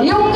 Я